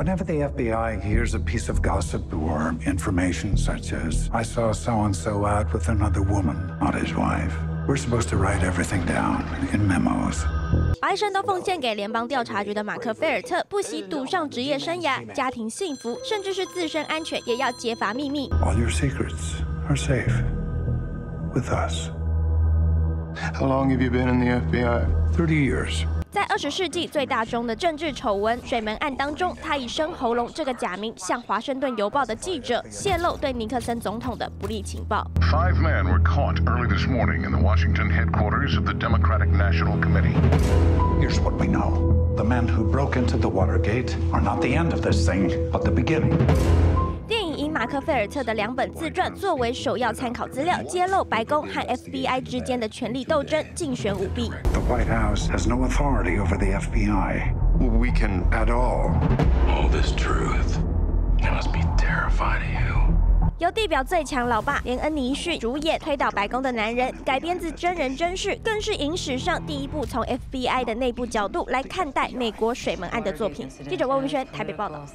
Whenever the FBI hears a piece of gossip or information such as, I saw so and so out with another woman, not his wife, we're supposed to write everything down in memos. 把一生都奉献给联邦调查局的马克·菲尔特，不惜赌上职业生涯、家庭幸福，甚至是自身安全，也要揭发秘密。All your secrets are safe with us. How long have you been in the FBI? 30 years. 在二十世纪最大宗的政治丑闻水门案当中，他以生喉咙这个假名向华盛顿邮报的记者泄露对尼克森总统的不利情报。Five men were caught early this morning in the Washington headquarters of the Democratic National Committee. Here's what we know. The men who broke into the Watergate are not the end of this thing, but the beginning. 马克·菲尔特的两本自传作为首要参考资料，揭露白宫和 FBI 之间的权力斗争、竞选舞弊。The White House has no authority over the FBI We can. at all. All this truth. It must be terrifying to you. 由地表最强老爸连恩尼逊主演推倒白宫的男人，改编自真人真事，更是影史上第一部从 FBI 的内部角度来看待美国水门案的作品。记者汪文轩台北报道。